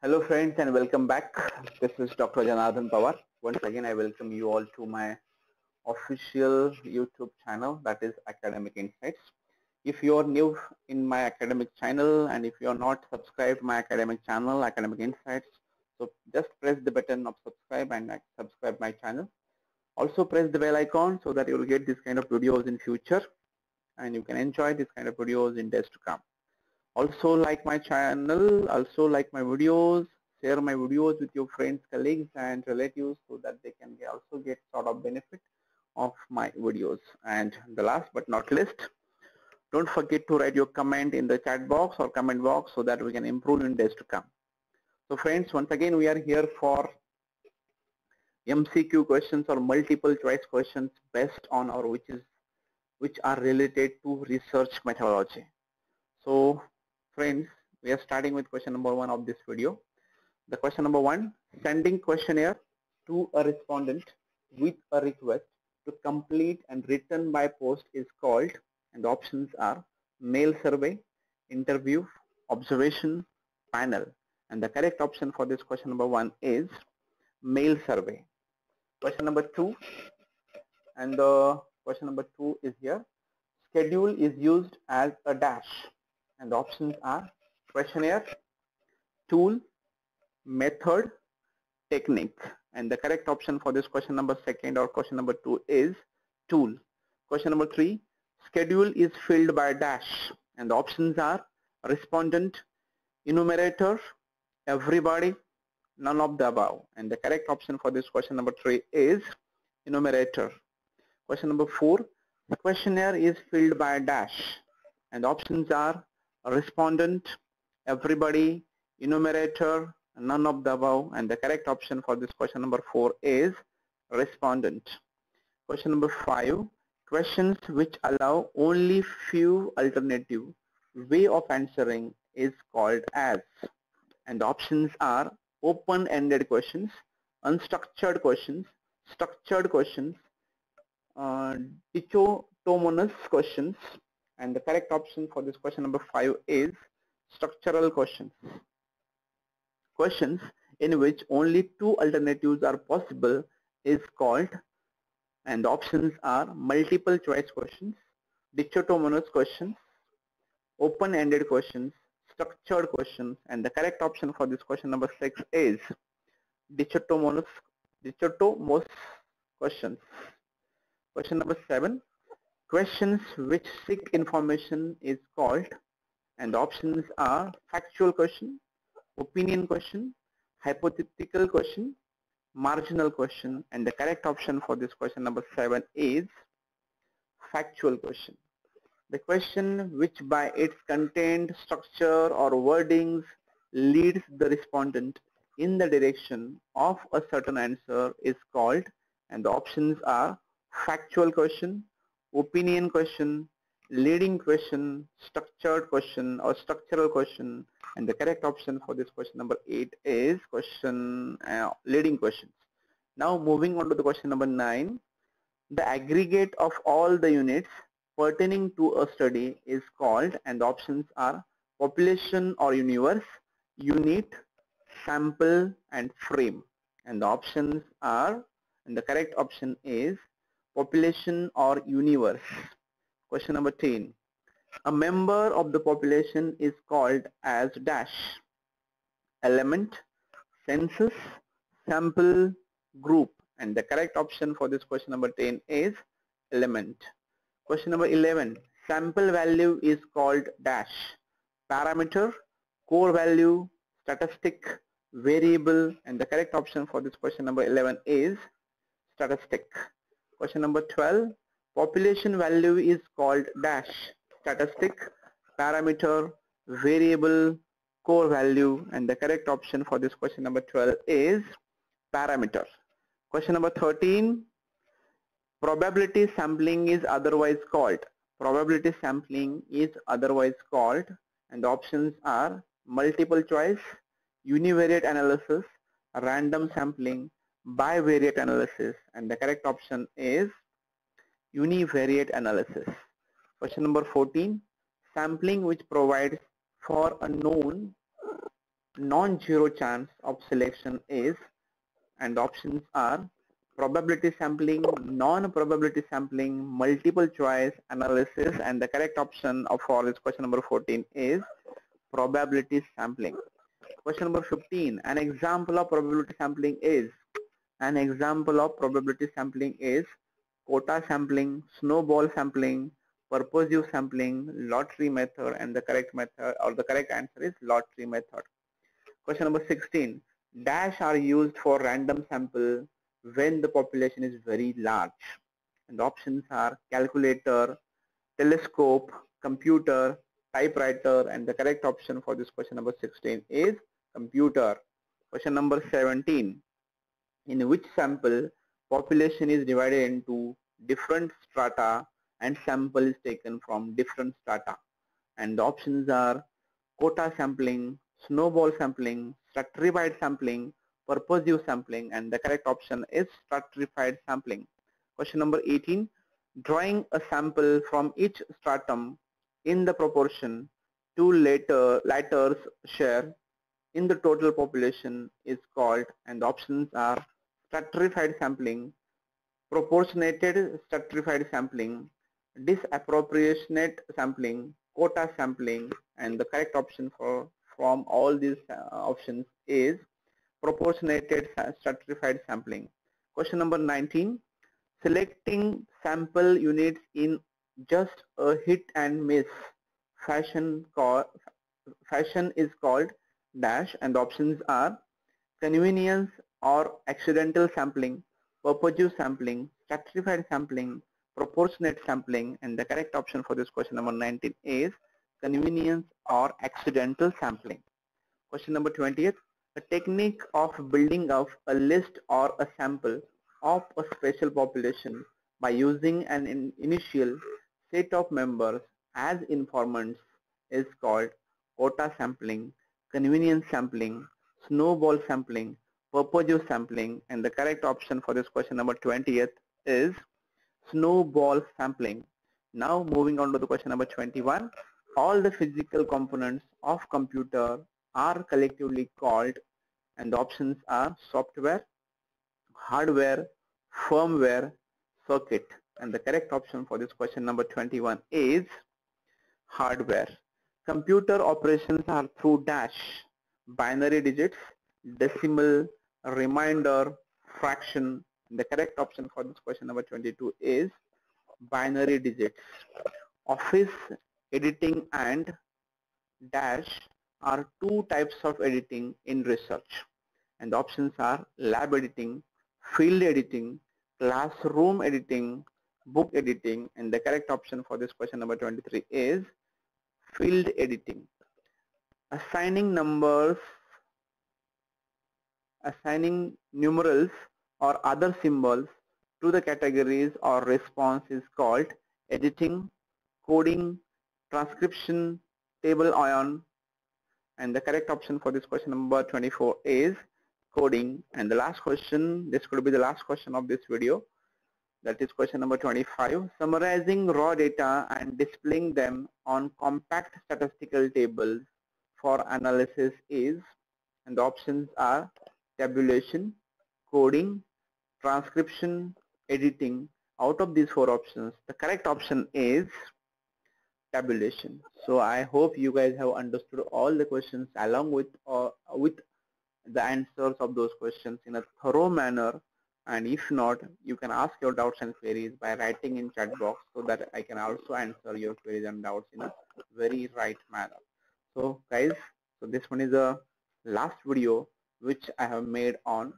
Hello friends and welcome back. This is Dr. Janardhan Pawar. Once again I welcome you all to my official YouTube channel that is Academik Insights. If you are new in my academic channel and if you are not subscribed my academic channel Academik Insights so just press the button of subscribe and subscribe my channel. Also press the bell icon so that you will get this kind of videos in future and you can enjoy this kind of videos in days to come also like my channel also like my videos share my videos with your friends colleagues and relatives so that they can also get sort of benefit of my videos. And the last but not least don't forget to write your comment in the chat box or comment box so that we can improve in days to come. So friends once again we are here for MCQ questions or multiple choice questions based on or which is which are related to research methodology. So Friends, we are starting with question number one of this video. The question number one, sending questionnaire to a respondent with a request to complete and return by post is called and the options are mail survey, interview, observation, panel and the correct option for this question number one is mail survey. Question number two and the question number two is here. Schedule is used as a dash and the options are questionnaire, tool, method, technique and the correct option for this question number second or question number two is tool. Question number three, schedule is filled by dash and the options are respondent, enumerator, everybody, none of the above and the correct option for this question number three is enumerator. Question number four, the questionnaire is filled by dash and the options are respondent, everybody, enumerator, none of the above and the correct option for this question number 4 is respondent. Question number 5, questions which allow only few alternative way of answering is called as and the options are open-ended questions, unstructured questions, structured questions, uh, dichotomous questions, and the correct option for this question number 5 is structural questions. Questions in which only two alternatives are possible is called and options are multiple choice questions, dichotomous questions, open-ended questions, structured questions and the correct option for this question number 6 is dichotomous, dichotomous questions. Question number 7 Questions which seek information is called and the options are factual question, opinion question, hypothetical question, marginal question and the correct option for this question number 7 is factual question. The question which by its content, structure or wordings leads the respondent in the direction of a certain answer is called and the options are factual question, opinion question, leading question, structured question or structural question. And the correct option for this question number 8 is question uh, leading questions. Now moving on to the question number 9, the aggregate of all the units pertaining to a study is called and the options are population or universe, unit, sample and frame. And the options are and the correct option is population or universe. Question number 10. A member of the population is called as dash element, census, sample, group and the correct option for this question number 10 is element. Question number 11. Sample value is called dash parameter, core value, statistic, variable and the correct option for this question number 11 is statistic. Question number 12. Population value is called dash statistic, parameter, variable, core value and the correct option for this question number 12 is parameter. Question number 13. Probability sampling is otherwise called. Probability sampling is otherwise called and the options are multiple choice, univariate analysis, random sampling, bivariate analysis and the correct option is univariate analysis. Question number 14 sampling which provides for a known non-zero chance of selection is and options are probability sampling, non-probability sampling, multiple choice analysis and the correct option for this question number 14 is probability sampling. Question number 15, an example of probability sampling is, an example of probability sampling is quota sampling, snowball sampling, purposive sampling, lottery method and the correct method or the correct answer is lottery method. Question number 16, dash are used for random sample when the population is very large and the options are calculator, telescope, computer, typewriter and the correct option for this question number 16 is computer. Question number 17 in which sample population is divided into different strata and sample is taken from different strata and the options are quota sampling, snowball sampling, stratified sampling, purposive sampling and the correct option is stratified sampling. Question number 18, drawing a sample from each stratum in the proportion to later latter's share in the total population is called and the options are stratified sampling, proportionated stratified sampling, disappropriate sampling, quota sampling and the correct option for from all these uh, options is proportionated stratified sampling. Question number 19, selecting sample units in just a hit and miss fashion, call, fashion is called dash and the options are convenience or accidental sampling, purposive sampling, stratified sampling, proportionate sampling and the correct option for this question number 19 is convenience or accidental sampling. Question number 20th, a technique of building up a list or a sample of a special population by using an in initial set of members as informants is called quota sampling, convenience sampling, snowball sampling, purposive sampling and the correct option for this question number 20th is snowball sampling. Now moving on to the question number 21. All the physical components of computer are collectively called and the options are software, hardware, firmware, circuit and the correct option for this question number 21 is hardware. Computer operations are through dash, binary digits, decimal, remainder, fraction. The correct option for this question number 22 is binary digits. Office, editing and dash are two types of editing in research and the options are lab editing, field editing, classroom editing, book editing and the correct option for this question number 23 is field editing. Assigning numbers, assigning numerals or other symbols to the categories or response is called editing, coding, transcription, table ion and the correct option for this question number 24 is coding. And the last question this could be the last question of this video. That is question number 25 summarizing raw data and displaying them on compact statistical tables for analysis is and the options are tabulation coding transcription editing. Out of these four options the correct option is tabulation. So i hope you guys have understood all the questions along with uh, with the answers of those questions in a thorough manner. And if not you can ask your doubts and queries by writing in chat box so that I can also answer your queries and doubts in a very right manner. So guys so this one is a last video which I have made on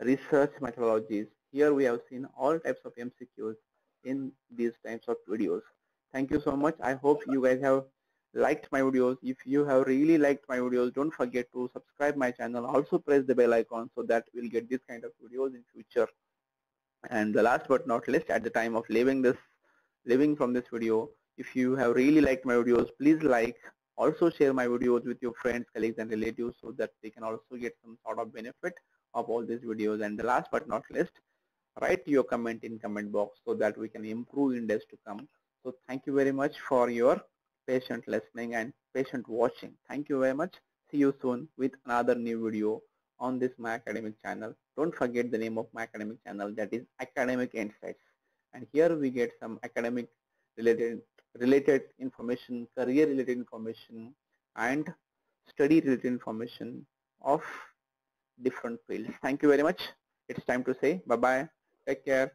research methodologies. Here we have seen all types of MCQs in these types of videos. Thank you so much. I hope you guys have liked my videos. If you have really liked my videos don't forget to subscribe my channel. Also press the bell icon so that we'll get this kind of videos in future. And the last but not least at the time of leaving this leaving from this video if you have really liked my videos please like also share my videos with your friends colleagues and relatives so that they can also get some sort of benefit of all these videos and the last but not least write your comment in comment box so that we can improve in days to come so thank you very much for your patient listening and patient watching. Thank you very much. See you soon with another new video on this My Academic channel. Don't forget the name of My Academic channel that is Academik Insights. And here we get some academic related related information, career related information and study related information of different fields. Thank you very much. It's time to say bye bye. Take care.